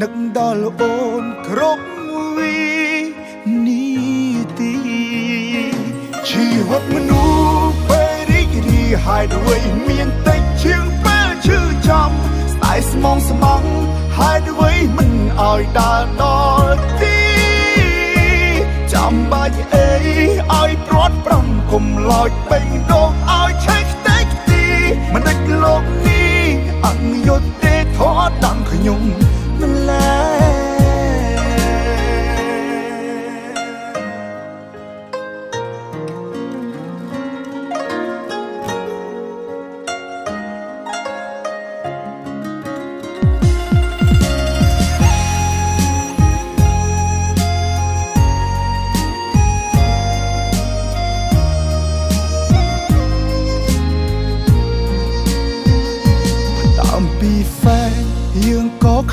នឹកដល់អូនគ្រប់វិនីតិជីវិតមនុស្សពេលរីករាយហើយដូចមានតិចជាងពេលឈឺចំស្ដាយស្មងស្មងហើយដូចមិនអោយដើរដល់ទីចាំបាច់អីអោយព្រាត់ប្រំកុំឡោចពេញដងអោយឆេះតែទីមិនដឹកលោកនេះអញ្ញុតទេធោះដល់ខ្ញុំ អំពីហ្វែយើងក៏